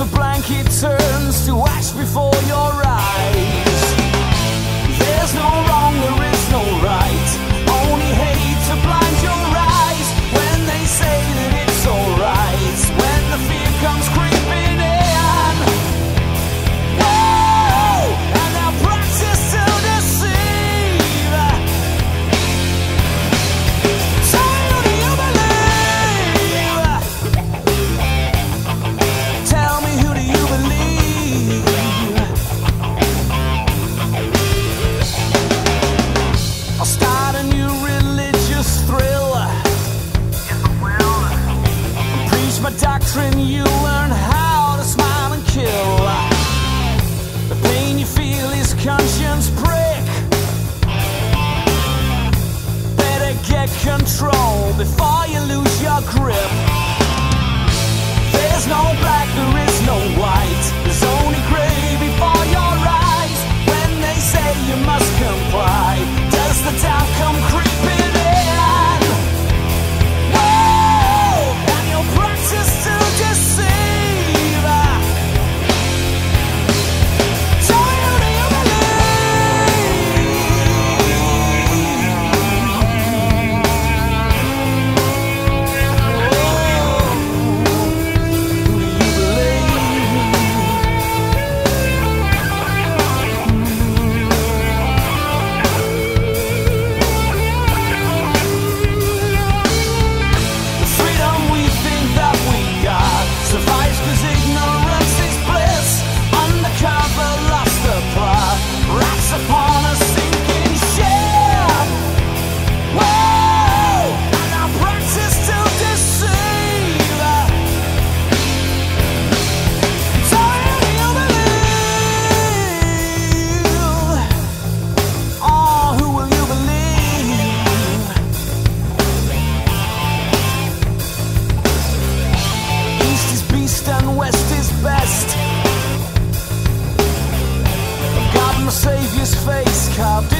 The blanket turns to ash before your eyes. My you learn how to smile and kill. The pain you feel is conscience prick. Better get control before you lose your grip. There's no black, there is no white. There's only gray before your eyes. When they say you must comply, does the doubt come creeping savior's face carved